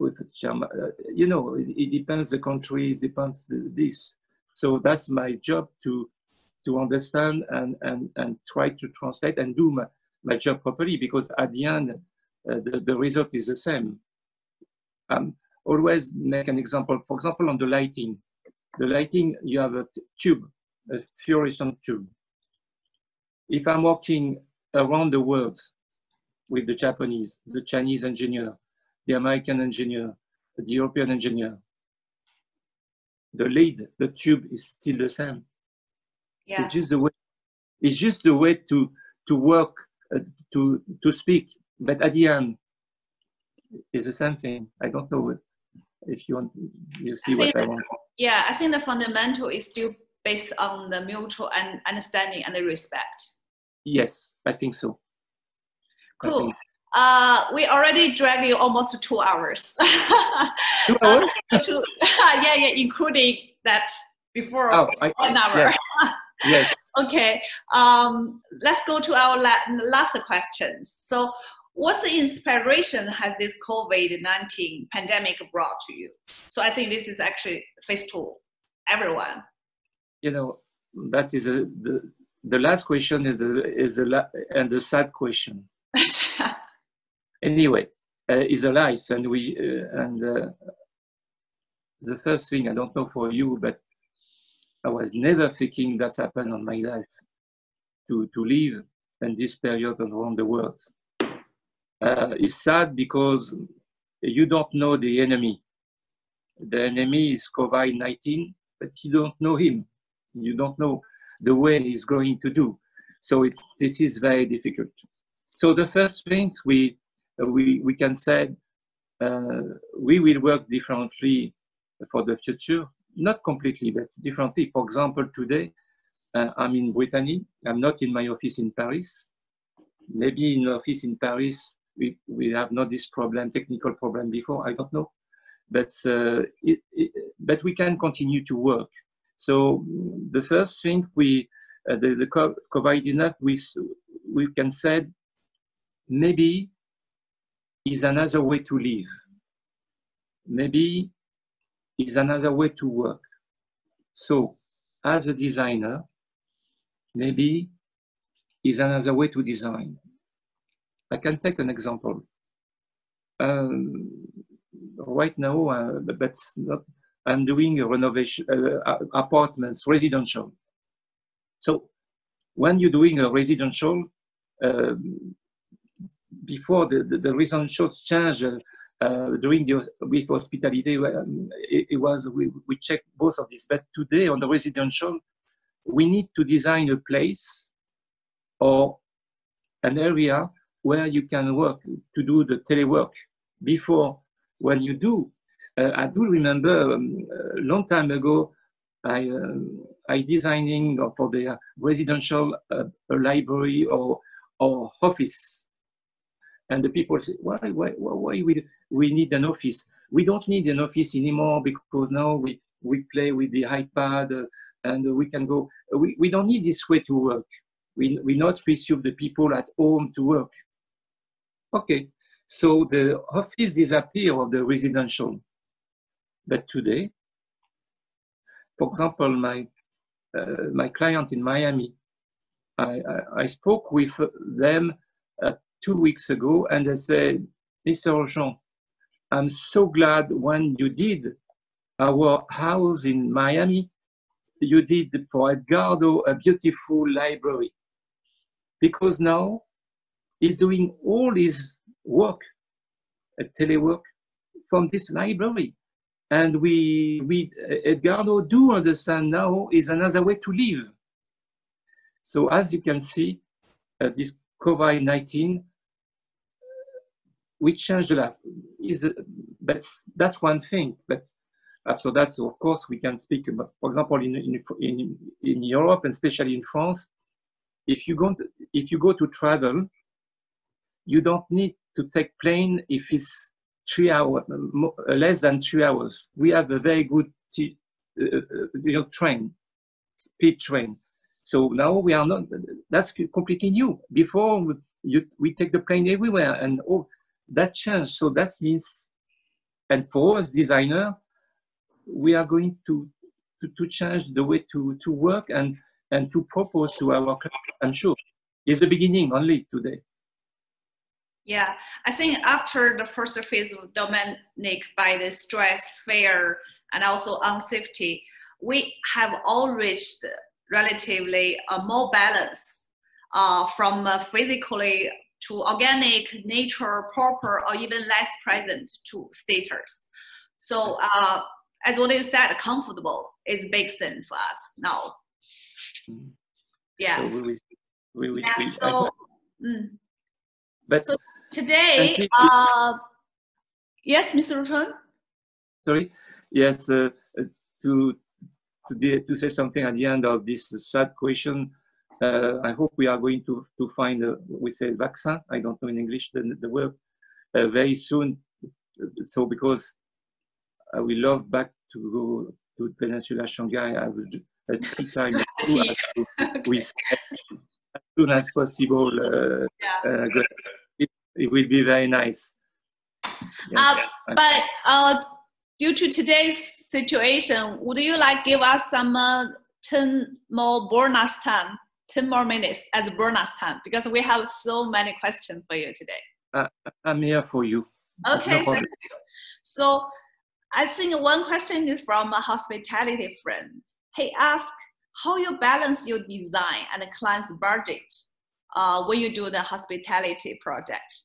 with Chama. Uh, you know, it, it, depends the country, it depends the, this. So that's my job to to understand and, and, and try to translate and do my, my job properly because at the end, uh, the, the result is the same. Um, always make an example. For example, on the lighting, the lighting, you have a tube, a fluorescent tube. If I'm working around the world with the Japanese, the Chinese engineer, the American engineer, the European engineer, the lead, the tube is still the same. Yeah. It's just the way. It's just the way to to work, uh, to to speak but at the end, it's the same thing. I don't know if you want, you see I what I want. Yeah, I think the fundamental is still based on the mutual and understanding and the respect. Yes, I think so. Cool. Think. Uh, we already dragged you almost two hours. [laughs] two hours? uh, [laughs] two, [laughs] yeah, yeah, including that before oh, I, one hour. Yes. yes. okay. Um, let's go to our la- last questions. So, what's the inspiration has this COVID-19 pandemic brought to you? So I think this is actually face to everyone. You know, that is a, the, the last question is the, is the la- and the sad question. Anyway, uh, is a life and we, uh, and uh, the first thing, I don't know for you, but I was never thinking that's happened on my life to, to live in this period around the world uh, is sad because you don't know the enemy. The enemy is COVID-19, but you don't know him. You don't know the way he's going to do. So it, this is very difficult. So the first thing we, we, we can say, uh, we will work differently for the future, not completely, but differently. For example, today, uh, I'm in Brittany. I'm not in my office in Paris. Maybe in office in Paris, we, we have not this problem, technical problem before, I don't know. But, uh, it, it, but we can continue to work. So the first thing we, uh, the, the COVID enough, we, we can say maybe is another way to live. Maybe is another way to work. So as a designer, maybe is another way to design. I can take an example. Um, right now, uh, but not, I'm doing a renovation, uh, apartments, residential. So when you're doing a residential, um, before the, the, the residential change uh, during the with hospitality, um, it, it, was we, we checked both of these. But today on the residential, we need to design a place or an area where you can work to do the telework before when you do. Uh, I do remember um, a long time ago, I, um, I designing for the residential uh, library or, or office. And the people say, why, why, why we, we need an office? We don't need an office anymore because now we, we play with the iPad uh, and we can go. We, we don't need this way to work. We, we not receive the people at home to work. Okay, so the office disappear of the residential. But today, for example, my, uh, my client in Miami, I, I, I spoke with them uh, two weeks ago and I said, Mr. Rochon, I'm so glad when you did our house in Miami, you did for Edgardo a beautiful library. Because now he's doing all his work, uh, telework, from this library. And we, we, Edgardo do understand now is another way to live. So as you can see, uh, this COVID-19, we changed a lot. Is, uh, but that's one thing. But after that, of course, we can speak about, for example, in, in, in, in Europe and especially in France, if you go to, if you go to travel, you don't need to take plane if it's three hours, less than three hours. We have a very good uh, uh, you know, train, speed train. So now we are not, that's completely new. Before you, we take the plane everywhere and oh, that changed. So that means, and for us designer, we are going to, to, to change the way to, to work and, and to propose to our clients. I'm sure it's the beginning only today. Yeah, I think after the first phase of pandemic by the stress, fear, and also unsafety, we have all reached relatively a more balance uh, from uh, physically to organic, nature, proper, or even less present to status. So uh, as what you said, comfortable is a big thing for us now. Yeah. So we will, we will see. So, [laughs] mm. But so today, uh, yes, Mr. Rochon? Sorry. Yes, uh, to to, the, to say something at the end of this sad question. Uh, I hope we are going to to find a, we say vaccine. I don't know in English the, the word uh, very soon. So because I will love back to go to Peninsula Shanghai. I will a tea time [laughs] tea. as soon as possible. Uh, yeah. uh, it, it, will be very nice. Yeah. Uh, but uh, due to today's situation, would you like give us some uh, 10 more bonus time, 10 more minutes as bonus time? Because we have so many questions for you today. Uh, I'm here for you. Okay, no thank you. So I think one question is from a hospitality friend. He asked how you balance your design and the client's budget uh, when you do the hospitality project.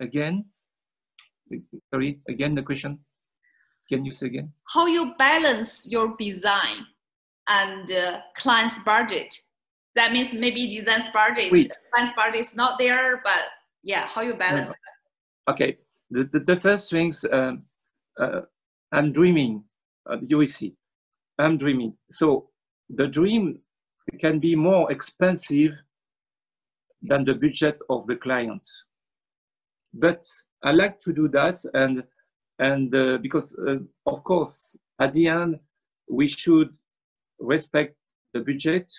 again? Sorry, again the question. Can you say again? How you balance your design and uh, client's budget? That means maybe design budget, client's budget is not there, but yeah, how you balance? Okay, the, the, the first things, um, uh, I'm dreaming, uh, you will see, I'm dreaming. So the dream can be more expensive than the budget of the client. But I like to do that, and and uh, because uh, of course at the end we should respect the budget,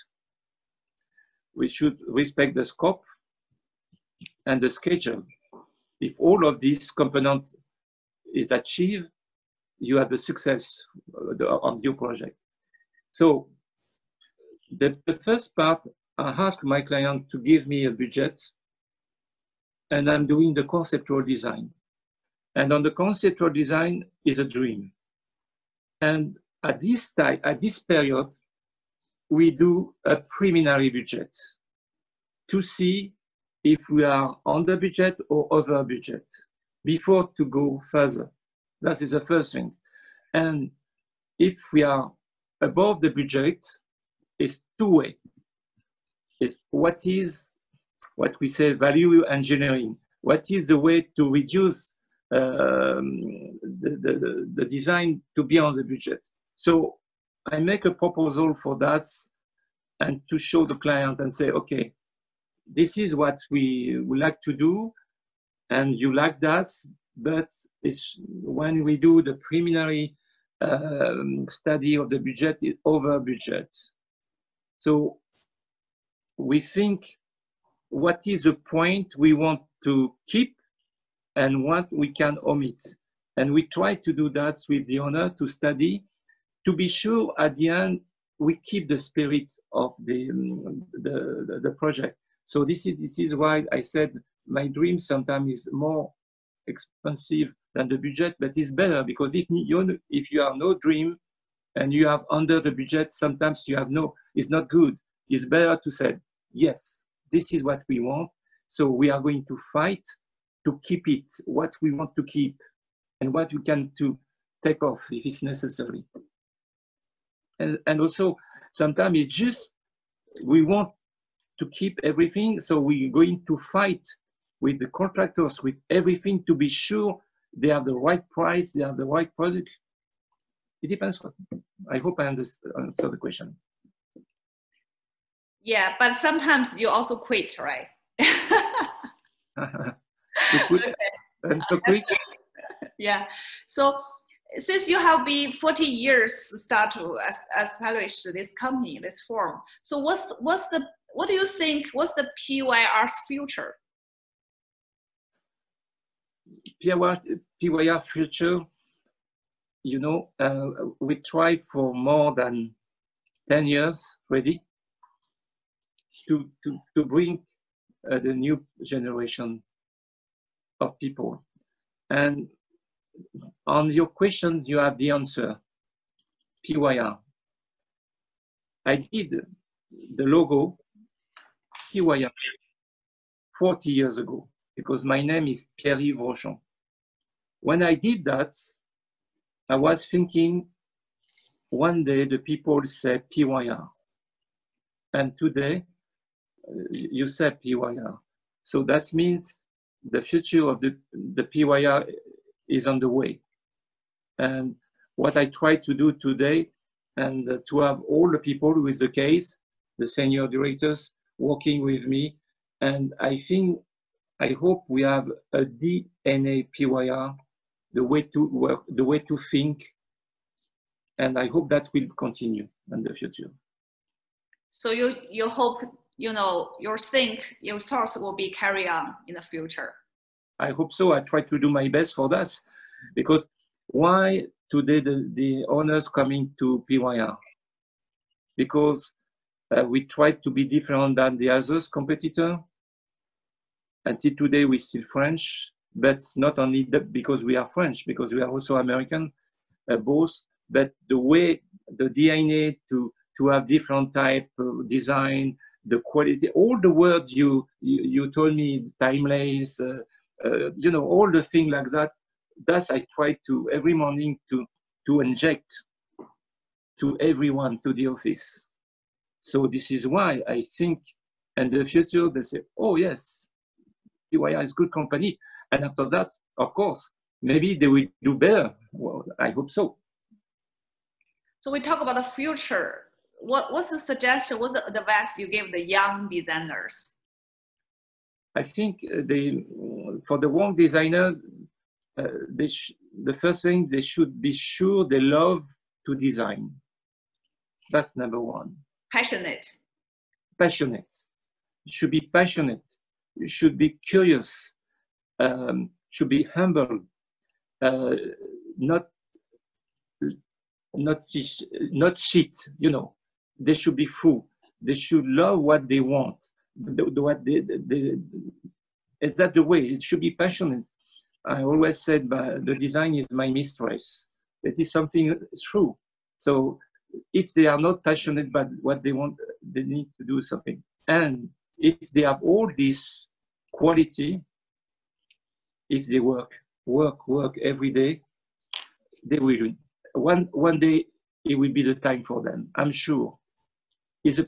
we should respect the scope and the schedule. If all of these components is achieved, you have the success uh, of your project. So the, the first part, I ask my client to give me a budget and I'm doing the conceptual design. And on the conceptual design is a dream. And at this time, at this period, we do a preliminary budget to see if we are under budget or over budget before to go further. That is the first thing. And if we are above the budget, it's two way. It's what is what we say value engineering. What is the way to reduce um, the, the, the design to be on the budget? So I make a proposal for that and to show the client and say, okay, this is what we would like to do, and you like that, but it's when we do the preliminary um, study of the budget, it over budget. So we think what is the point we want to keep and what we can omit. And we try to do that with the owner to study to be sure at the end we keep the spirit of the, um, the, the, the project. So this is, this is why I said my dream sometimes is more expensive than the budget, but it's better because if you, if you have no dream and you have under the budget, sometimes you have no, it's not good. It's better to say, yes, this is what we want. So we are going to fight to keep it, what we want to keep and what we can to take off if it's necessary. And, and also sometimes it's just, we want to keep everything. So we're going to fight with the contractors with everything to be sure they have the right price, they have the right product. It depends. I hope I understand, answer the question. Yeah, but sometimes you also quit, right? [laughs] quit, [laughs] and so quit. [laughs] yeah. So since you have been 40 years start to as establish this company, this firm, so what's what's the what do you think? What's the PYR's future? PYR, PYR future, you know, uh, we tried for more than 10 years already to, to, to bring uh, the new generation of people. And on your question, you have the answer, PYR. I did the logo PYR 40 years ago because my name is Pierre-Yves Rochon. When I did that, I was thinking one day the people say PYR. And today uh, you say PYR. So that means the future of the, the PYR is on the way. And what I try to do today and uh, to have all the people with the case, the senior directors working with me. And I think, I hope we have a DNA PYR, the way to work, the way to think. And I hope that will continue in the future. So you, you hope, you know, your think, your thoughts will be carried on in the future. I hope so. I try to do my best for that because why today the, the owners coming to PYR? Because uh, we try to be different than the others competitor. Until today, we still French, but not only because we are French, because we are also American, uh, both. But the way the DNA to to have different type of design, the quality, all the words you you, you told me, timeless, uh, uh, you know, all the things like that. Thus, I try to every morning to to inject to everyone to the office. So this is why I think in the future they say, oh yes, PYR is good company. And after that, of course, maybe they will do better. Well, I hope so. So we talk about the future. What, what's the suggestion, what's the advice you give the young designers? I think uh, they, for the young designer, uh, the first thing they should be sure they love to design. That's number one. Passionate. Passionate. Should be passionate. Should be curious. Um, should be humble. Uh, not not not cheat. You know, they should be full. They should love what they want. What they, they, is that the way? It should be passionate. I always said, but the design is my mistress. That is something true. So if they are not passionate about what they want, they need to do something. And if they have all this quality, if they work, work, work every day, they will. One, one day it will be the time for them, I'm sure. Is a,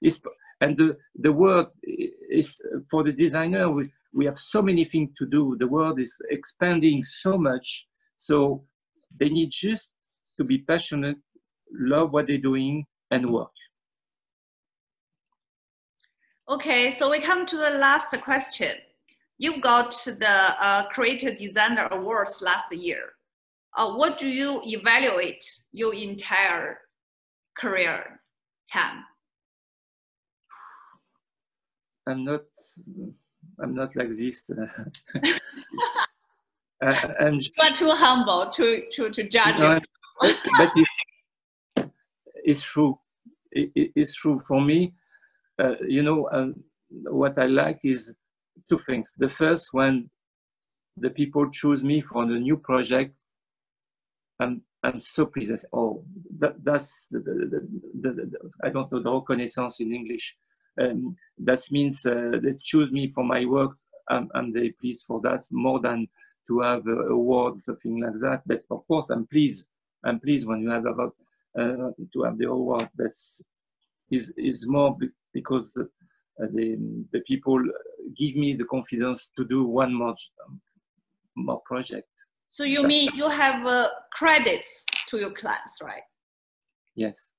is, and the, the word is for the designer, we, have so many things to do. The world is expanding so much. So they need just to be passionate love what they're doing, and work. Okay, so we come to the last question. You got the uh, Creative Designer Awards last year. Uh, what do you evaluate your entire career time? I'm not. I'm not like this. [laughs] I, am you are too humble to to to judge. No, but it, it's true. It, it's true for me. Uh, you know, uh, what I like is two things. The first, when the people choose me for the new project, I'm I'm so pleased. Oh, that, that's the, the, the, I don't know the reconnaissance in English. Um, that means uh, they choose me for my work. I'm, I'm pleased for that more than to have uh, awards, something like that. But of course, I'm pleased. I'm pleased when you have about uh, to have the award. That's is is more because the the people give me the confidence to do one more more project. So you mean you have uh, credits to your class, right? Yes.